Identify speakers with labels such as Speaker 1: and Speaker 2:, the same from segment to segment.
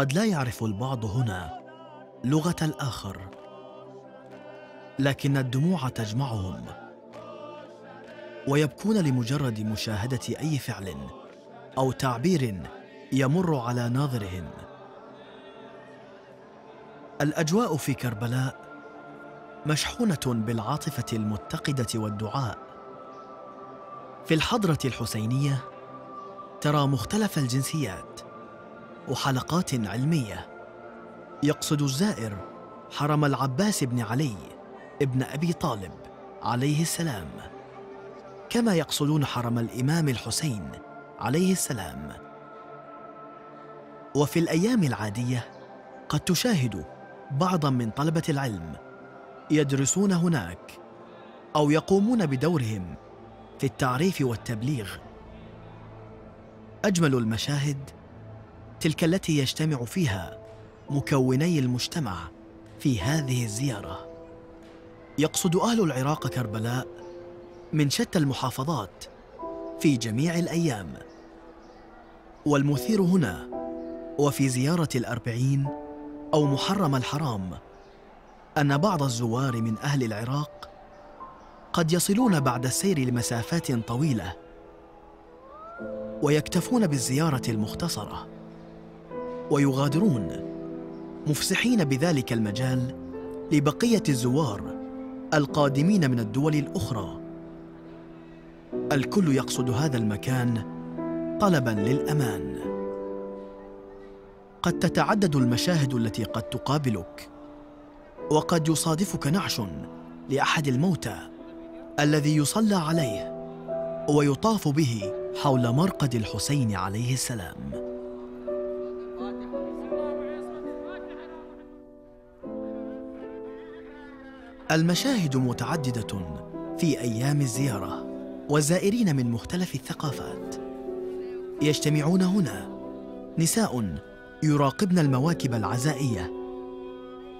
Speaker 1: قد لا يعرف البعض هنا لغة الآخر لكن الدموع تجمعهم ويبكون لمجرد مشاهدة أي فعل أو تعبير يمر على ناظرهم. الأجواء في كربلاء مشحونة بالعاطفة المتقدة والدعاء. في الحضرة الحسينية ترى مختلف الجنسيات وحلقات علمية. يقصد الزائر حرم العباس بن علي ابن أبي طالب عليه السلام. كما يقصدون حرم الإمام الحسين عليه السلام. وفي الأيام العادية قد تشاهد بعضا من طلبة العلم يدرسون هناك أو يقومون بدورهم في التعريف والتبليغ. أجمل المشاهد تلك التي يجتمع فيها مكوني المجتمع في هذه الزيارة. يقصد أهل العراق كربلاء من شتى المحافظات في جميع الأيام. والمثير هنا وفي زيارة الأربعين أو محرم الحرام أن بعض الزوار من أهل العراق قد يصلون بعد السير لمسافات طويلة ويكتفون بالزيارة المختصرة. ويغادرون مفسحين بذلك المجال لبقية الزوار القادمين من الدول الأخرى. الكل يقصد هذا المكان طلبا للأمان. قد تتعدد المشاهد التي قد تقابلك وقد يصادفك نعش لأحد الموتى الذي يصلى عليه ويطاف به حول مرقد الحسين عليه السلام. المشاهد متعددة في أيام الزيارة والزائرين من مختلف الثقافات. يجتمعون هنا نساء يراقبن المواكب العزائية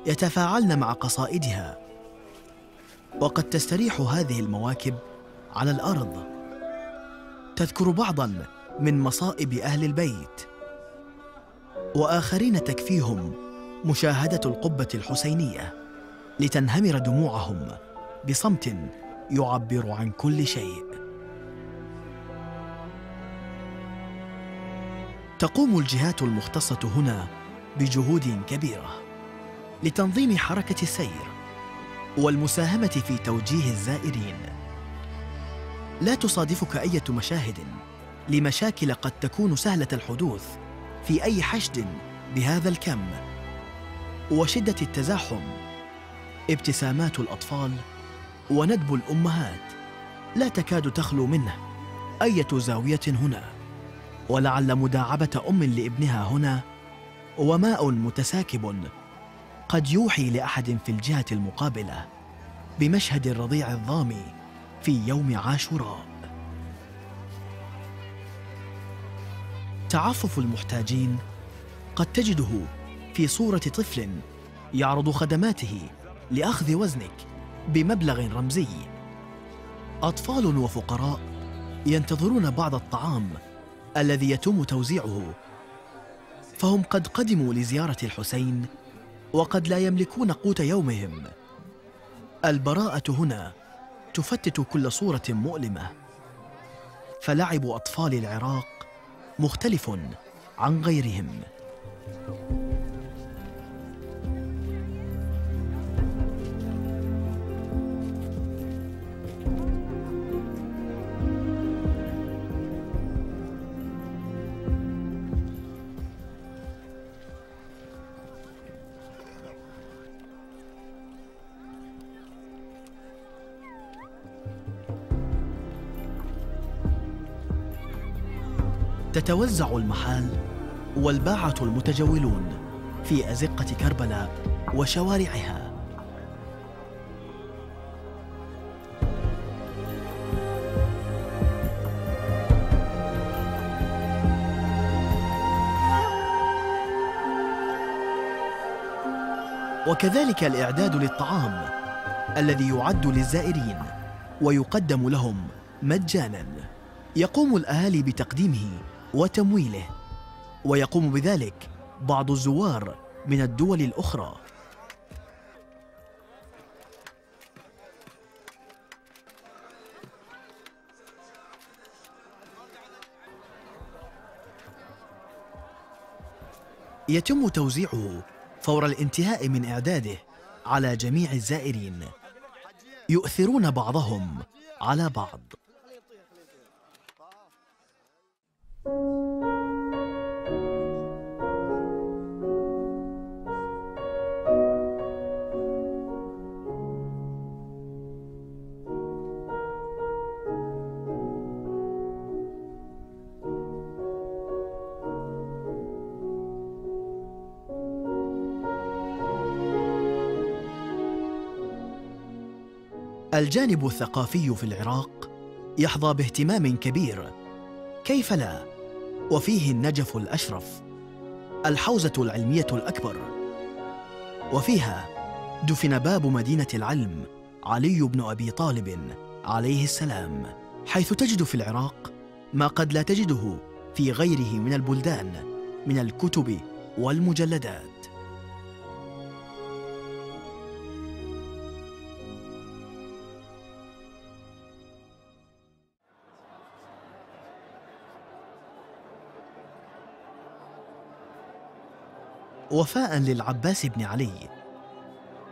Speaker 1: يتفاعلن مع قصائدها وقد تستريح هذه المواكب على الأرض. تذكر بعضا من مصائب أهل البيت. وآخرين تكفيهم مشاهدة القبة الحسينية. لتنهمر دموعهم بصمت يعبر عن كل شيء. تقوم الجهات المختصة هنا بجهود كبيرة لتنظيم حركة السير والمساهمة في توجيه الزائرين. لا تصادفك أية مشاهد لمشاكل قد تكون سهلة الحدوث في أي حشد بهذا الكم. وشدة التزاحم ابتسامات الأطفال وندب الأمهات لا تكاد تخلو منه أية زاوية هنا ولعل مداعبة أم لابنها هنا وماء متساكب قد يوحي لأحد في الجهة المقابلة بمشهد الرضيع الظامي في يوم عاشوراء. تعفف المحتاجين قد تجده في صورة طفل يعرض خدماته لأخذ وزنك بمبلغ رمزي. أطفال وفقراء ينتظرون بعض الطعام الذي يتم توزيعه. فهم قد قدموا لزيارة الحسين وقد لا يملكون قوت يومهم. البراءة هنا تفتت كل صورة مؤلمة. فلعب أطفال العراق مختلف عن غيرهم. تتوزع المحال والباعة المتجولون في أزقة كربلاء وشوارعها. وكذلك الإعداد للطعام الذي يعد للزائرين ويقدم لهم مجانا. يقوم الأهالي بتقديمه وتمويله. ويقوم بذلك بعض الزوار من الدول الأخرى. يتم توزيعه فور الانتهاء من إعداده على جميع الزائرين. يؤثرون بعضهم على بعض. الجانب الثقافي في العراق يحظى باهتمام كبير. كيف لا؟ وفيه النجف الأشرف الحوزة العلمية الأكبر. وفيها دفن باب مدينة العلم علي بن أبي طالب عليه السلام حيث تجد في العراق ما قد لا تجده في غيره من البلدان من الكتب والمجلدات. وفاء للعباس بن علي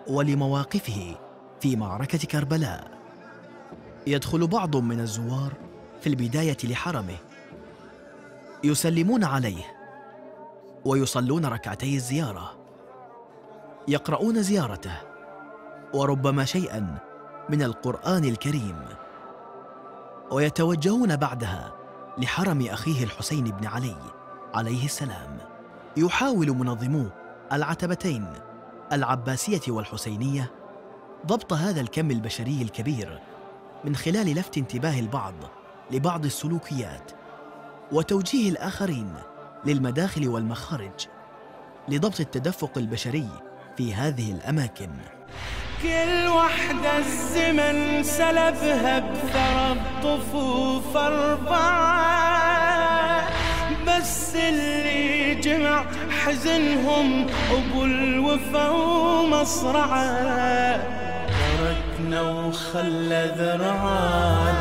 Speaker 1: ولمواقفه في معركة كربلاء. يدخل بعض من الزوار في البداية لحرمه. يسلمون عليه ويصلون ركعتي الزيارة. يقرؤون زيارته وربما شيئا من القرآن الكريم. ويتوجهون بعدها لحرم أخيه الحسين بن علي عليه السلام. يحاول منظمو العتبتين العباسية والحسينية ضبط هذا الكم البشري الكبير من خلال لفت انتباه البعض لبعض السلوكيات وتوجيه الآخرين للمداخل والمخارج لضبط التدفق البشري في هذه الأماكن.
Speaker 2: كل وحدة الزمن سلبها بثرى الطفوف أربعة. اللي جمع حزنهم أبو الوفا ومصرعه تركنا وخلى ذرعان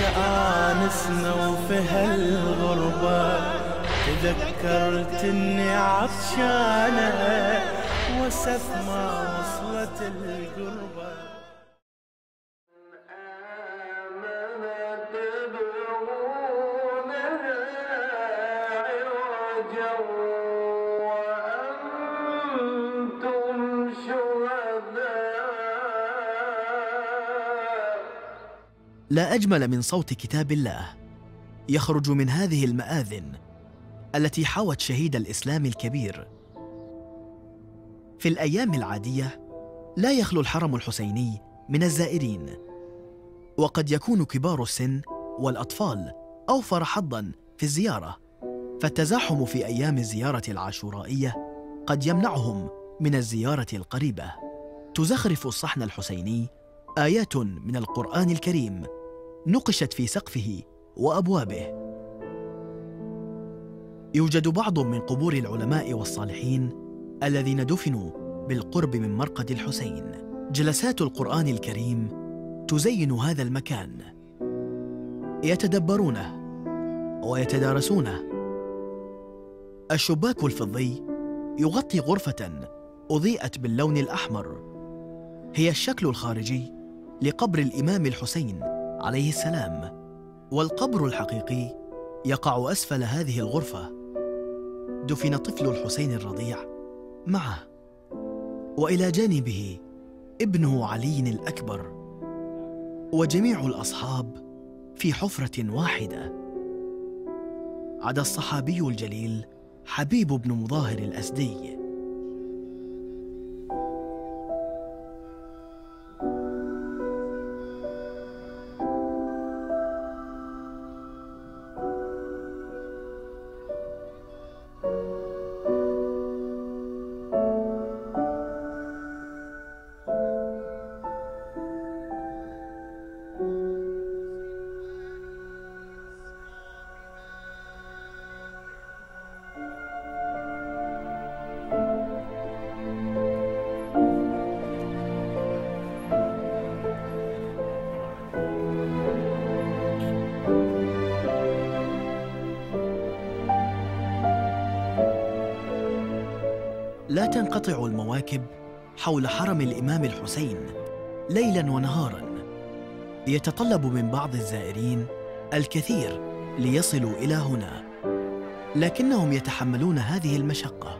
Speaker 2: تآنسنا وفي هالغربة. تذكرت إني عطشانة. وسف ما وصلت القربة.
Speaker 1: لا أجمل من صوت كتاب الله. يخرج من هذه المآذن التي حوت شهيد الإسلام الكبير. في الأيام العادية لا يخلو الحرم الحسيني من الزائرين. وقد يكون كبار السن والأطفال أوفر حظا في الزيارة. فالتزاحم في أيام الزيارة العاشورائية قد يمنعهم من الزيارة القريبة. تزخرف الصحن الحسيني آيات من القرآن الكريم نقشت في سقفه وأبوابه. يوجد بعض من قبور العلماء والصالحين الذين دفنوا بالقرب من مرقد الحسين. جلسات القرآن الكريم تزين هذا المكان. يتدبرونه ويتدارسونه. الشباك الفضي يغطي غرفة أضيئت باللون الأحمر. هي الشكل الخارجي لقبر الإمام الحسين عليه السلام والقبر الحقيقي يقع أسفل هذه الغرفة. دفن طفل الحسين الرضيع معه. وإلى جانبه ابنه علي الأكبر. وجميع الأصحاب في حفرة واحدة. عدا الصحابي الجليل حبيب بن مظاهر الأسدي. لا تنقطع المواكب حول حرم الإمام الحسين ليلا ونهارا. يتطلب من بعض الزائرين الكثير ليصلوا إلى هنا لكنهم يتحملون هذه المشقة.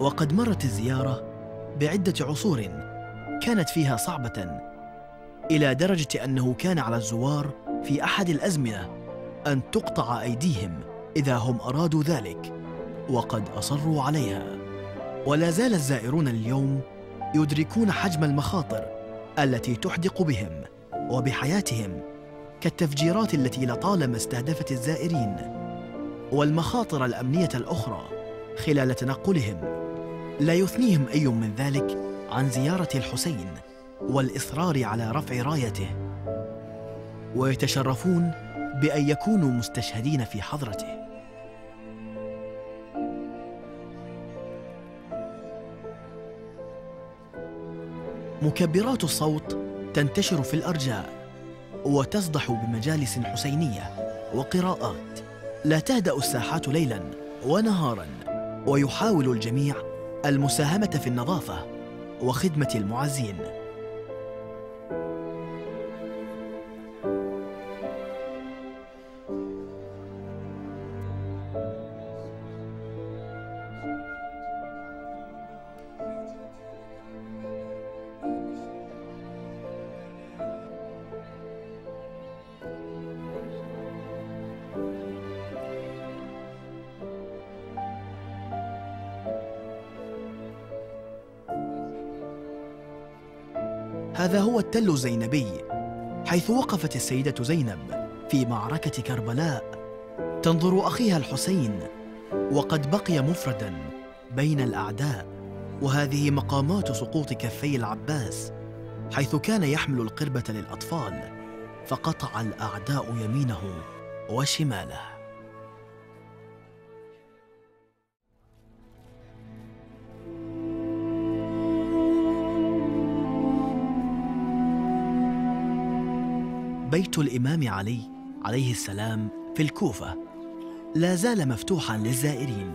Speaker 1: وقد مرت الزيارة بعدة عصور كانت فيها صعبة إلى درجة أنه كان على الزوار في أحد الأزمنة أن تقطع أيديهم إذا هم أرادوا ذلك وقد أصروا عليها. ولا زال الزائرون اليوم يدركون حجم المخاطر التي تحدق بهم وبحياتهم كالتفجيرات التي لطالما استهدفت الزائرين والمخاطر الأمنية الأخرى خلال تنقلهم. لا يثنيهم أي من ذلك عن زيارة الحسين والإصرار على رفع رايته ويتشرفون بأن يكونوا مستشهدين في حضرته. مكبرات الصوت تنتشر في الأرجاء وتصدح بمجالس حسينية وقراءات. لا تهدأ الساحات ليلا ونهارا ويحاول الجميع المساهمة في النظافة وخدمة المعزين. هذا هو التل الزينبي حيث وقفت السيدة زينب في معركة كربلاء. تنظر أخيها الحسين وقد بقي مفردا بين الأعداء. وهذه مقامات سقوط كفي العباس حيث كان يحمل القربة للأطفال فقطع الأعداء يمينه وشماله. بيت الإمام علي عليه السلام في الكوفة. لا زال مفتوحا للزائرين.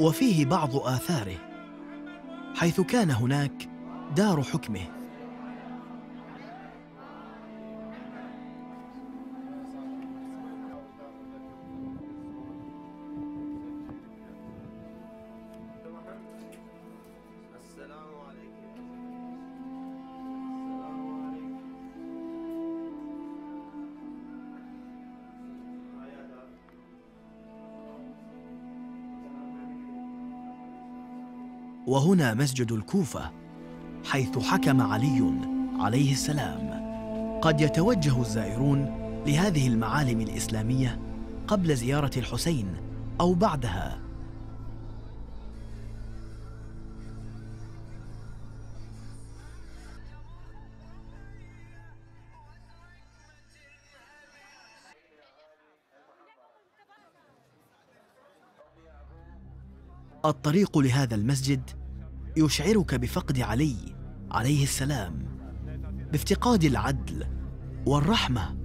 Speaker 1: وفيه بعض آثاره حيث كان هناك دار حكمه. وهنا مسجد الكوفة حيث حكم علي عليه السلام. قد يتوجه الزائرون لهذه المعالم الإسلامية قبل زيارة الحسين أو بعدها. الطريق لهذا المسجد يشعرك بفقد علي عليه السلام بافتقاد العدل والرحمة.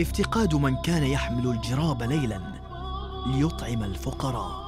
Speaker 1: افتقاد من كان يحمل الجراب ليلا ليطعم الفقراء.